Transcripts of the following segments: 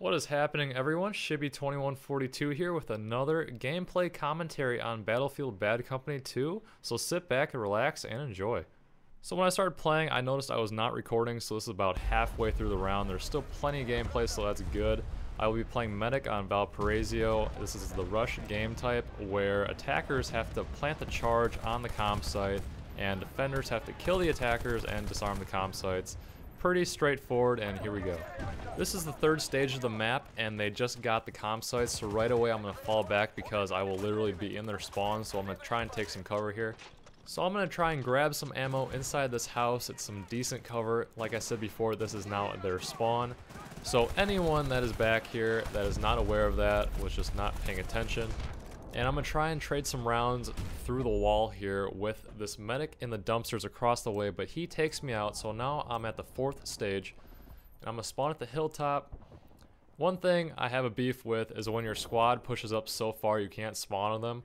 What is happening everyone? Shibby2142 here with another gameplay commentary on Battlefield Bad Company 2, so sit back and relax and enjoy. So when I started playing, I noticed I was not recording, so this is about halfway through the round. There's still plenty of gameplay, so that's good. I will be playing Medic on Valparaiso. This is the rush game type, where attackers have to plant the charge on the com site, and defenders have to kill the attackers and disarm the com sites pretty straightforward, and here we go. This is the third stage of the map, and they just got the com sites, so right away I'm going to fall back because I will literally be in their spawn, so I'm going to try and take some cover here. So I'm going to try and grab some ammo inside this house. It's some decent cover. Like I said before, this is now their spawn. So anyone that is back here that is not aware of that was just not paying attention. And I'm going to try and trade some rounds through the wall here with this medic in the dumpsters across the way, but he takes me out, so now I'm at the fourth stage, and I'm going to spawn at the hilltop. One thing I have a beef with is when your squad pushes up so far you can't spawn on them.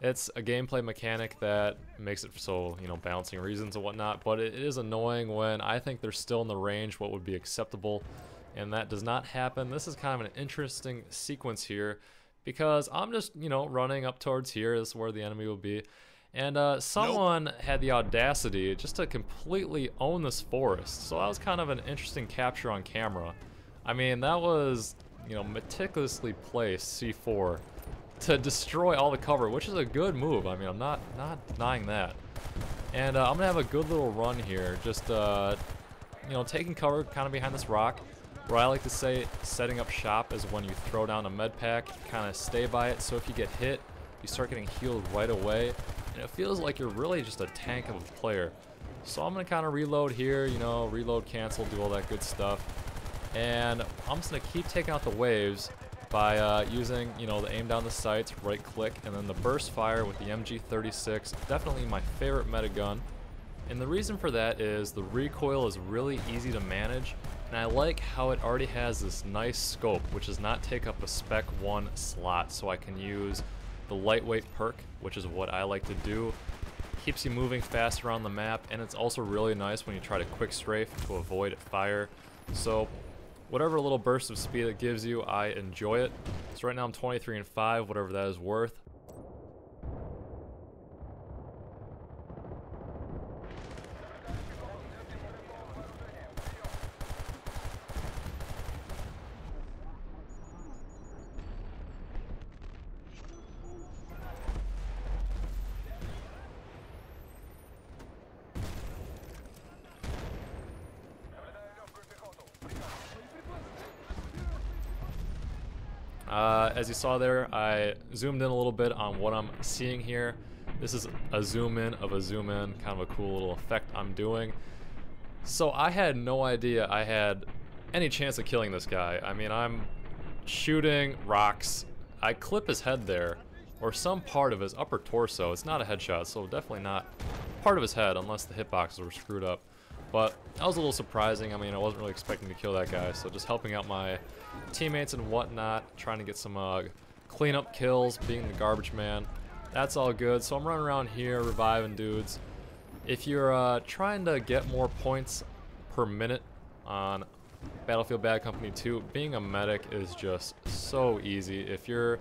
It's a gameplay mechanic that makes it so, you know, balancing reasons and whatnot, but it is annoying when I think they're still in the range what would be acceptable, and that does not happen. This is kind of an interesting sequence here because I'm just, you know, running up towards here. This is where the enemy will be. And uh, someone nope. had the audacity just to completely own this forest. So that was kind of an interesting capture on camera. I mean, that was, you know, meticulously placed C4 to destroy all the cover, which is a good move. I mean, I'm not not denying that. And uh, I'm gonna have a good little run here, just uh, you know, taking cover kind of behind this rock. Where I like to say setting up shop is when you throw down a med pack, kind of stay by it, so if you get hit, you start getting healed right away, and it feels like you're really just a tank of a player. So I'm going to kind of reload here, you know, reload, cancel, do all that good stuff. And I'm just going to keep taking out the waves by uh, using, you know, the aim down the sights, right click, and then the burst fire with the MG36. Definitely my favorite meta gun. And the reason for that is the recoil is really easy to manage, and I like how it already has this nice scope, which does not take up a spec 1 slot, so I can use the lightweight perk, which is what I like to do. Keeps you moving fast around the map, and it's also really nice when you try to quick strafe to avoid fire. So whatever little burst of speed it gives you, I enjoy it. So right now I'm 23 and 5, whatever that is worth. Uh, as you saw there, I zoomed in a little bit on what I'm seeing here. This is a zoom in of a zoom in, kind of a cool little effect I'm doing. So I had no idea I had any chance of killing this guy. I mean, I'm shooting rocks. I clip his head there, or some part of his upper torso. It's not a headshot, so definitely not part of his head unless the hitboxes were screwed up. But that was a little surprising. I mean, I wasn't really expecting to kill that guy, so just helping out my teammates and whatnot, trying to get some uh, cleanup kills, being the garbage man. That's all good. So I'm running around here reviving dudes. If you're uh, trying to get more points per minute on Battlefield Bad Company 2, being a medic is just so easy. If you're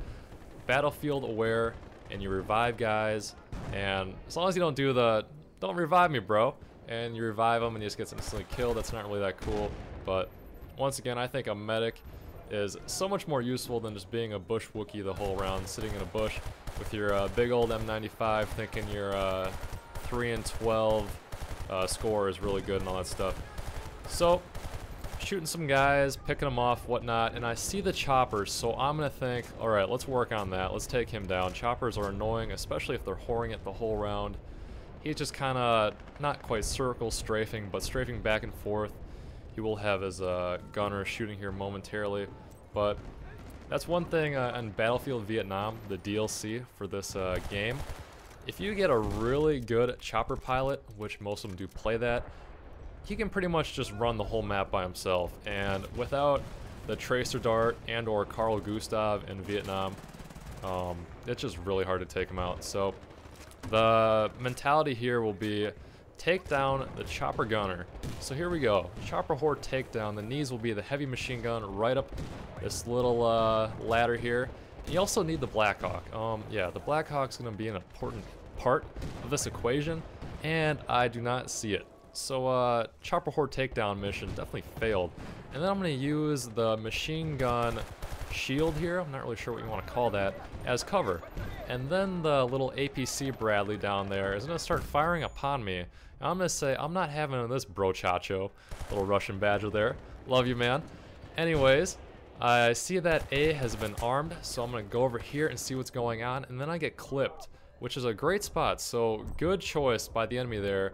battlefield aware and you revive guys, and as long as you don't do the, don't revive me bro, and you revive them and he just gets instantly killed. That's not really that cool. But once again, I think a medic is so much more useful than just being a bush Wookie the whole round, sitting in a bush with your uh, big old M95, thinking your uh, 3 and 12 uh, score is really good and all that stuff. So, shooting some guys, picking them off, whatnot, and I see the choppers, so I'm gonna think, alright, let's work on that, let's take him down. Choppers are annoying, especially if they're whoring it the whole round. He's just kind of, not quite circle strafing, but strafing back and forth. He will have his uh, gunner shooting here momentarily, but that's one thing uh, in Battlefield Vietnam, the DLC for this uh, game. If you get a really good chopper pilot, which most of them do play that, he can pretty much just run the whole map by himself, and without the tracer dart and or Carl Gustav in Vietnam, um, it's just really hard to take him out. So the mentality here will be take down the chopper gunner. So here we go. Chopper horde takedown. The knees will be the heavy machine gun right up this little uh, ladder here. You also need the Blackhawk. Um, yeah, the Blackhawk's going to be an important part of this equation, and I do not see it. So, uh, Chopper Horde takedown mission definitely failed. And then I'm going to use the machine gun shield here, I'm not really sure what you want to call that, as cover. And then the little APC Bradley down there is going to start firing upon me. And I'm going to say, I'm not having this brochacho, little Russian badger there. Love you, man. Anyways, I see that A has been armed, so I'm going to go over here and see what's going on, and then I get clipped, which is a great spot, so good choice by the enemy there.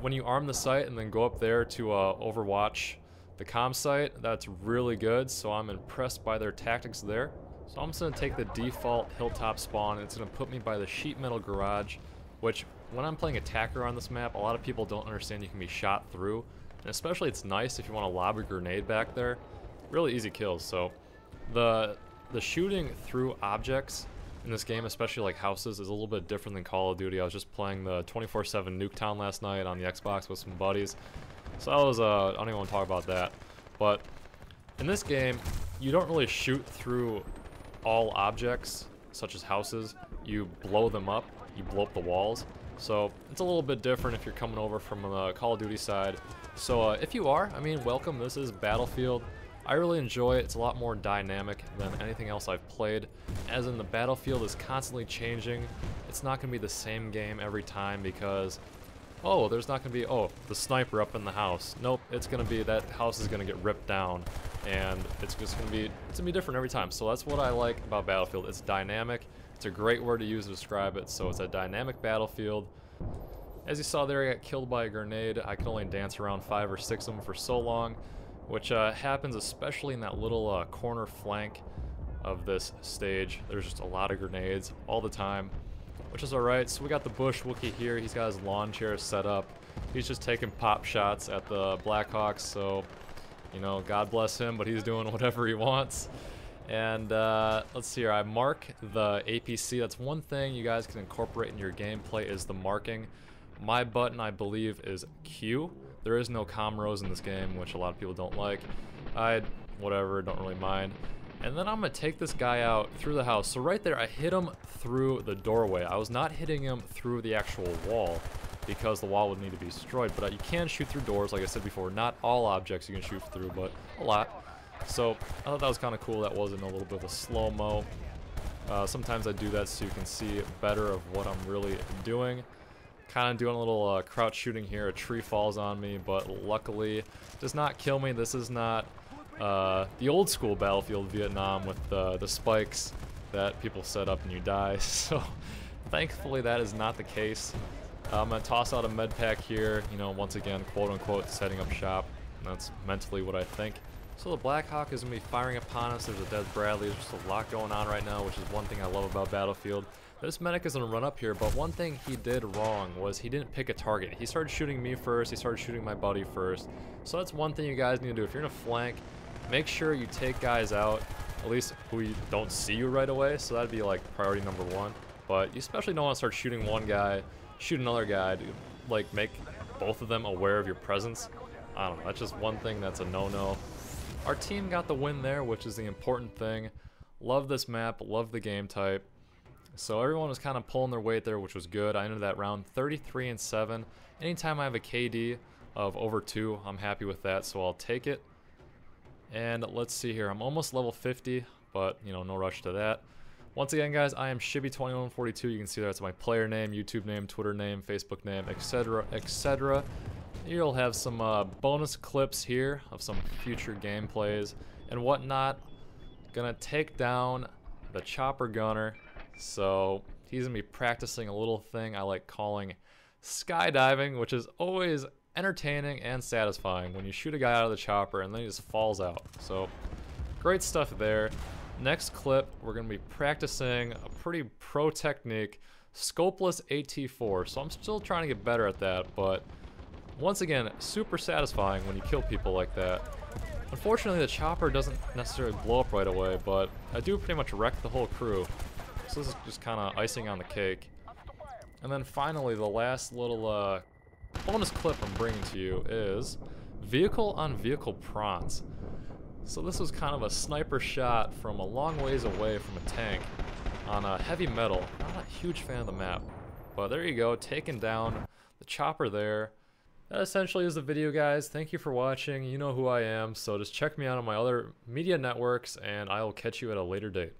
When you arm the site and then go up there to uh, overwatch the com site, that's really good, so I'm impressed by their tactics there. So I'm just going to take the default hilltop spawn, and it's going to put me by the sheet metal garage, which when I'm playing attacker on this map, a lot of people don't understand you can be shot through, and especially it's nice if you want to lob a grenade back there really easy kills. So the the shooting through objects in this game, especially like houses, is a little bit different than Call of Duty. I was just playing the 24/7 Nuketown last night on the Xbox with some buddies, so that was uh, I don't even want to talk about that. But in this game, you don't really shoot through all objects, such as houses. You blow them up. You blow up the walls. So it's a little bit different if you're coming over from the Call of Duty side. So uh, if you are, I mean, welcome. This is Battlefield. I really enjoy it. It's a lot more dynamic than anything else I've played, as in the battlefield is constantly changing. It's not going to be the same game every time because, oh, there's not going to be, oh, the sniper up in the house. Nope, it's going to be, that house is going to get ripped down, and it's just going to be, it's going to be different every time. So that's what I like about Battlefield. It's dynamic. It's a great word to use to describe it. So it's a dynamic battlefield. As you saw there, I got killed by a grenade. I could only dance around five or six of them for so long which uh, happens especially in that little uh, corner flank of this stage. There's just a lot of grenades all the time, which is alright. So we got the Bush Wookie here. He's got his lawn chair set up. He's just taking pop shots at the Blackhawks, so, you know, God bless him, but he's doing whatever he wants. And uh, let's see here, I mark the APC. That's one thing you guys can incorporate in your gameplay is the marking. My button, I believe, is Q. There is no commo rose in this game, which a lot of people don't like. I, whatever, don't really mind. And then I'm to take this guy out through the house. So right there, I hit him through the doorway. I was not hitting him through the actual wall because the wall would need to be destroyed. But you can shoot through doors, like I said before. Not all objects you can shoot through, but a lot. So I thought that was kind of cool. That wasn't a little bit of a slow-mo. Uh, sometimes I do that so you can see better of what I'm really doing. Kind of doing a little uh, crouch shooting here. A tree falls on me, but luckily does not kill me. This is not uh, the old school Battlefield Vietnam with the, the spikes that people set up and you die. So thankfully that is not the case. I'm going to toss out a med pack here, you know, once again, quote unquote, setting up shop. And that's mentally what I think. So the Black Hawk is going to be firing upon us. There's a dead Bradley. There's just a lot going on right now, which is one thing I love about Battlefield. This medic is going to run up here, but one thing he did wrong was he didn't pick a target. He started shooting me first, he started shooting my buddy first. So that's one thing you guys need to do. If you're in a flank, make sure you take guys out, at least who don't see you right away. So that'd be like priority number one. But you especially don't want to start shooting one guy, shoot another guy, to, like make both of them aware of your presence. I don't know, that's just one thing that's a no-no. Our team got the win there, which is the important thing. Love this map, love the game type. So everyone was kind of pulling their weight there, which was good. I ended that round 33 and 7. Anytime I have a KD of over 2, I'm happy with that, so I'll take it. And let's see here. I'm almost level 50, but, you know, no rush to that. Once again, guys, I am Shibby2142. You can see that's my player name, YouTube name, Twitter name, Facebook name, etc., etc. You'll have some uh, bonus clips here of some future gameplays and whatnot. Gonna take down the Chopper Gunner so he's to be practicing a little thing I like calling skydiving, which is always entertaining and satisfying when you shoot a guy out of the chopper and then he just falls out. So great stuff there. Next clip, we're to be practicing a pretty pro technique, scopeless AT4. So I'm still trying to get better at that, but once again, super satisfying when you kill people like that. Unfortunately, the chopper doesn't necessarily blow up right away, but I do pretty much wreck the whole crew. So this is just kind of icing on the cake. And then finally, the last little uh, bonus clip I'm bringing to you is vehicle on vehicle prawns. So this was kind of a sniper shot from a long ways away from a tank on a heavy metal. Not a huge fan of the map. But there you go, taking down the chopper there. That essentially is the video, guys. Thank you for watching. You know who I am, so just check me out on my other media networks, and I will catch you at a later date.